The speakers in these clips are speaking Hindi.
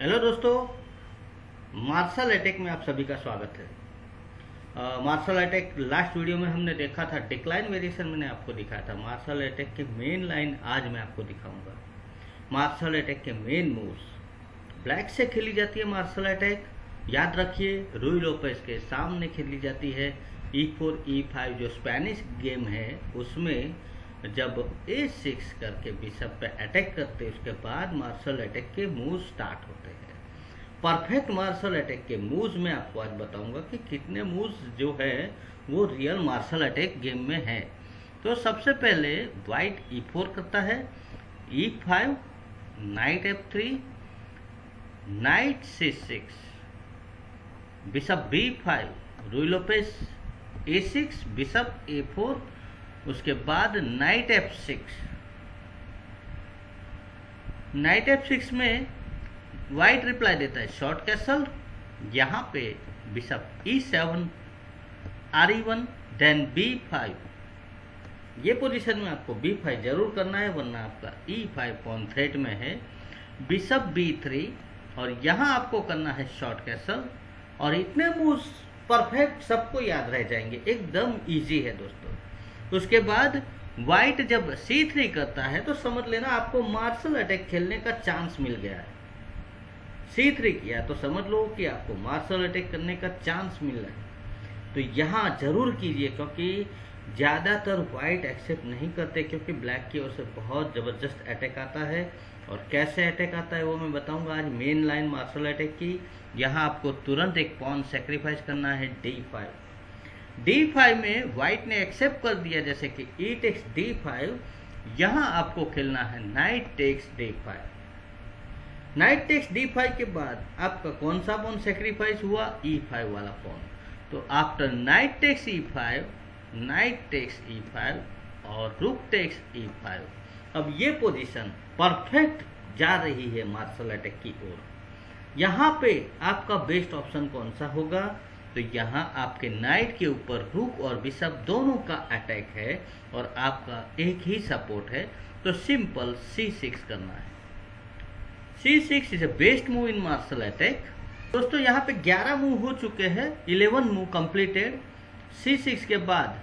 हेलो दोस्तों, मार्शल अटैक में आप सभी का स्वागत है। मार्शल अटैक लास्ट वीडियो में हमने देखा था डिक्लाइन वेरिएशन मैंने आपको दिखाया था। मार्शल अटैक के मेन लाइन आज मैं आपको दिखाऊँगा। मार्शल अटैक के मेन मूव्स ब्लैक से खेली जाती है मार्शल अटैक। याद रखिए रूई लोपेस के सामने खेली जाती है। ई फोर ई फाइव जो स्पेनिश गेम है, उसमें जब ए सिक्स करके बिशप पे अटैक करते हैं, उसके बाद मार्शल अटैक के मूव स्टार्ट होते हैं। परफेक्ट मार्शल अटैक के मूव्स में आपको आज बताऊँगा कि कितने मूव्स जो है, वो रियल मार्शल अटैक गेम में है। तो सबसे पहले वाइट ई फोर करता है E five knight F three knight C six bishop B five Ruy Lopez A six bishop A four उसके बाद knight F six knight F six में वाइट रिप्लाई देता है शॉर्ट कैसल यहाँ पे bishop E seven R E one then B five ये पोजीशन में आपको बी फाइव ज़रूर करना है, वरना आपका ई फाइव पॉन थ्रेट में है। बिशप बी थ्री और यहाँ आपको करना है शॉर्ट कैसल और इतने मूव परफेक्ट सबको याद रह जाएँगे। एकदम इजी है दोस्तों। उसके बाद व्हाइट जब सी थ्री करता है तो समझ लेना आपको मार्शल अटैक खेलने का चांस मिल गया है। सी थ्री किया तो समझ लो कि आपको मार्शल अटैक करने का चांस मिल रहा है। तो यहाँ ज़रूर कीजिए, क्योंकि ज़्यादातर व्हाइट एक्सेप्ट नहीं करते, क्योंकि ब्लैक की ओर से बहुत ज़बरदस्त अटैक आता है। और कैसे अटैक आता है वो मैं बताऊँगा आज मेन लाइन मार्शल अटैक की। यहाँ आपको तुरंत एक पॉन सेक्रीफाइस करना है डी फाइव डी फाइव में व्हाइट ने एक्सेप्ट कर दिया, जैसे कि ई टेक्स डी फाइव, यहाँ आपको खेलना है knight takes D five knight takes D five के बाद आपका कौन सा पॉन सेक्रीफाइस हुआ? ई e फाइव वाला पॉन तो after knight takes E five knight takes E five और रुक टेक्स ई फाइव अब ये पोजीशन परफेक्ट जा रही है मार्शल अटैक की ओर। यहाँ पे आपका बेस्ट ऑप्शन कौन सा होगा? तो यहाँ आपके नाइट के ऊपर रुक और बिशप दोनों का अटैक है और आपका एक ही सपोर्ट है तो सिंपल सी सिक्स करना है। C six is a best move in Marshall attack दोस्तों, यहाँ पे 11 मूव हो चुके हैं 11 मूव कंप्लीटेड सी सिक्स के बाद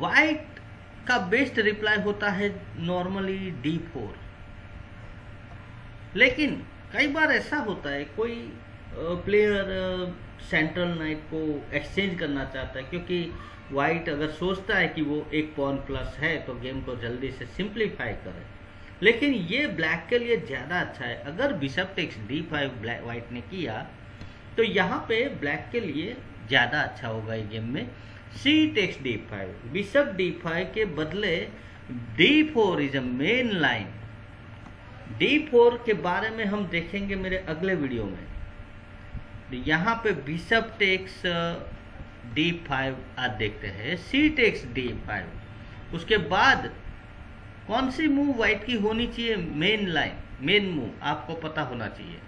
वाइट का बेस्ट रिप्लाई होता है नॉर्मली डी फोर लेकिन कई बार ऐसा होता है, कोई प्लेयर सेंट्रल नाइट को एक्सचेंज करना चाहता है, क्योंकि वाइट अगर सोचता है कि वो एक पॉन प्लस है तो गेम को जल्दी से सिंप्लीफाई करे। लेकिन ये ब्लैक के लिए ज़्यादा अच्छा है। अगर bishop takes D five black white ने किया तो यहाँ पे ब्लैक के लिए ज़्यादा अच्छा होगा ये गेम में। C takes D five bishop D five के बदले D four is a main line D four के बारे में हम देखेंगे मेरे अगले वीडियो में। यहाँ पे बिशप टेक्स डी फाइव आज देखते हैं सी टेक्स डी फाइव उसके बाद कौन सी मूव व्हाइट की होनी चाहिए? मेन लाइन मेन मूव आपको पता होना चाहिए।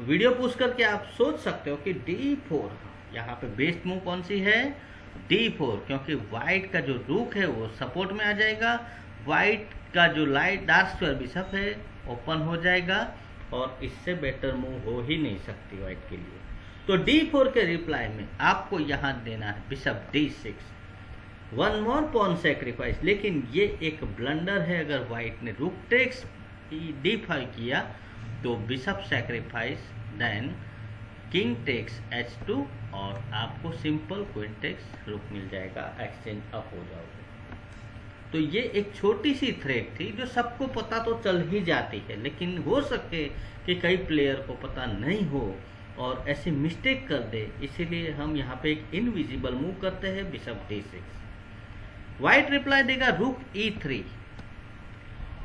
वीडियो पूछ करके आप सोच सकते हो कि डी फोर यहाँ पे बेस्ट मूव कौन सी है? डी फोर क्योंकि व्हाइट का जो रुख है वो सपोर्ट में आ जाएगा। व्हाइट का जो लाइट डार्क स्क्वायर बिशप है ओपन हो जाएगा। और इससे बेटर मूव हो ही नहीं सकती व्हाइट के लिए। तो डी फोर के रिप्लाई में आपको यहाँ देना है bishop D six one more pawn sacrifice लेकिन ये एक ब्लंडर है, अगर व्हाइट ने रुक टेक्स डी फाइव किया तो bishop sacrifice then king takes H two और आपको सिंपल क्विंटेक्स टेक्स रुक मिल जाएगा एक्सचेंज अप हो जाओगे। तो ये एक छोटी सी थ्रेड थी जो सबको पता तो चल ही जाती है, लेकिन हो सके कि कई प्लेयर को पता नहीं हो और ऐसे मिस्टेक कर दे, इसीलिए हम यहाँ पे एक इनविजिबल मूव करते हैं bishop D six white reply देगा रुक ई थ्री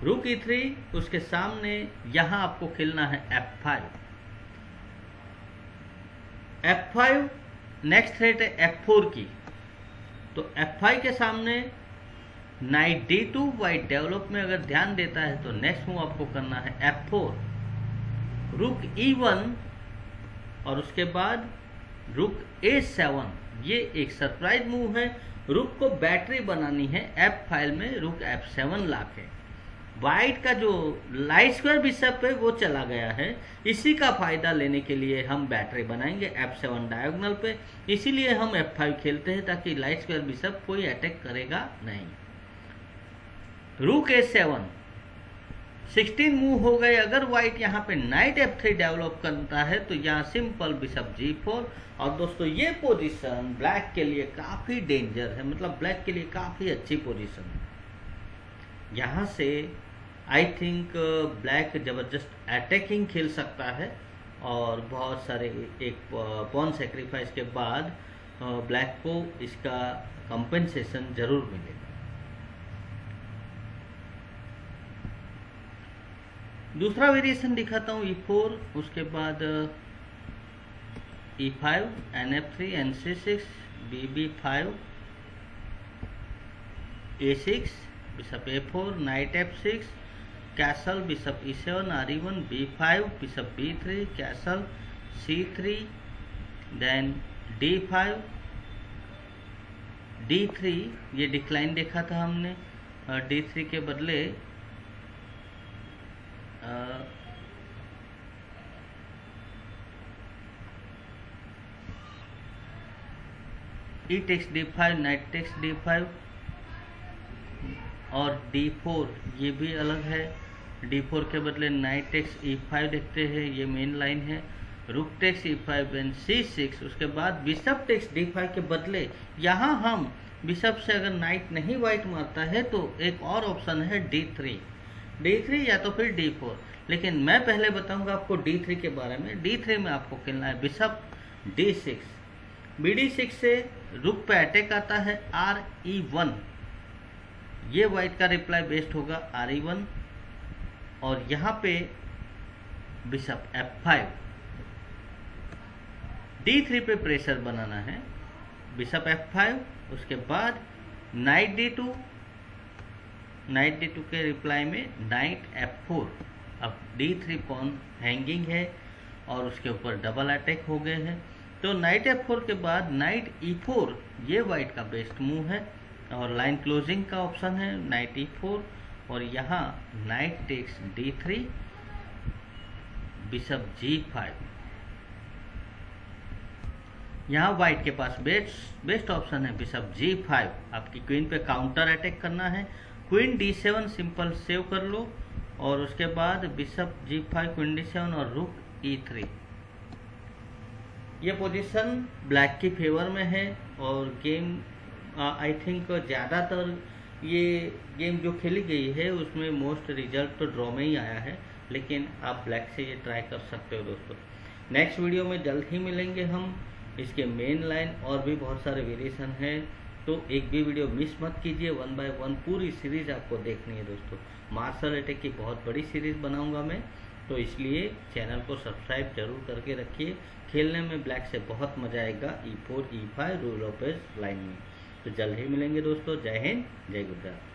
रुक ई थ्री उसके सामने यहाँ आपको खेलना है F five F five next threat है एफ़ फोर की। तो एफ़ फाइव के सामने knight D two white develop में अगर ध्यान देता है तो नेक्स्ट मूव आपको करना है एफ़ फोर। रुक ई वन और उसके बाद रुक ए सेवन। ये एक सरप्राइज़ मूव है। रुक को बैटरी बनानी है एफ़ फ़ाइल में। रुक एफ़ सेवन लाके वाइट का जो लाइट स्क्वायर बिशप है, वो चला गया है। इसी का फ़ायदा लेने के लिए हम बैटरी बनाएँगे एफ़ सेवन डायगोनल पे। इसीलिए हम एफ़ फाइव खेलते हैं ताकि लाइट स्क्वायर बिशप कोई अटैक करेगा नहीं। रूक ए सेवन। सिक्सटीन मूव हो गए। अगर व्हाइट यहाँ पे नाइट एफ़ थ्री डेवलप करता है तो यहाँ सिंपल बिशप जी फोर और दोस्तों ये पोजीशन ब्लैक के लिए काफ़ी डेंजर है। मतलब ब्लैक के लिए काफ़ी अच्छी पोजीशन है। यहाँ से आई थिंक ब्लैक ज़बरदस्त अटैकिंग खेल सकता है। और बहुत सारे एक पॉन सेक्रीफाइस के बाद ब्लैक uh, को इसका कंपेंसेशन ज़रूर मिलेगा। दूसरा वेरिएशन दिखाता हूँ ई e फोर उसके बाद E five N F three N C six B B five A six bishop A four knight F six castle bishop E seven R E one B five bishop B three castle C three then D five D three ये डिक्लाइन देखा था हमने डी थ्री के बदले takes D five knight takes D five और डी फोर ये भी अलग है। डी फोर के बदले नाइट टेक्स ई फाइव देखते हैं, ये मेन लाइन है। Rook takes E five and C six उसके बाद बिशप टेक्स डी फाइव के बदले यहाँ हम बिशप से अगर नाइट नहीं वाइट मारता है तो एक और ऑप्शन है डी थ्री डी थ्री या तो फिर डी फोर लेकिन मैं पहले बताऊँगा आपको डी थ्री के बारे में। डी थ्री में आपको खेलना है bishop D six B D six से रुक पे अटैक आता है आर ई वन ये वाइट का रिप्लाई बेस्ट होगा आर ई वन और यहाँ पे bishop F five D three पे प्रेशर बनाना है। बिशप एफ़ फाइव उसके बाद knight D two knight D two के रिप्लाई में नाइट एफ़ फोर। अब डी थ्री पॉन हैंगिंग है और उसके ऊपर डबल अटैक हो गए हैं। तो नाइट एफ़ फोर के बाद नाइट ई फोर, ये वाइट का बेस्ट मूव है और लाइन क्लोजिंग का ऑप्शन है नाइट ई फोर और यहाँ knight takes D three, bishop G five. यहाँ व्हाइट के पास बेस्ट बेस्ट ऑप्शन है बिशप जी फाइव। आपकी क्वीन पे काउंटर अटैक करना है queen D seven simple save कर लो, और उसके बाद bishop G five queen D seven और रुक ई थ्री ये पोजीशन ब्लैक की फेवर में है, और गेम आई थिंक ज़्यादातर ये गेम जो खेली गई है, उसमें मोस्ट रिज़ल्ट तो ड्रॉ में ही आया है, लेकिन आप ब्लैक से ये ट्राई कर सकते हो दोस्तों। नेक्स्ट वीडियो में जल्द ही मिलेंगे हम, इसके मेन लाइन और भी बहुत सारे वेरिएशन हैं। तो एक भी वीडियो मिस मत कीजिए। वन बाय वन पूरी सीरीज़ आपको देखनी है दोस्तों। मार्शल अटैक की बहुत बड़ी सीरीज़ बनाऊँगा मैं। तो इसलिए चैनल को सब्सक्राइब ज़रूर करके रखिए। खेलने में ब्लैक से बहुत मज़ा आएगा। E four E five rule of line में। तो जल्द ही मिलेंगे दोस्तों। जय हिंद, जय गुजरात।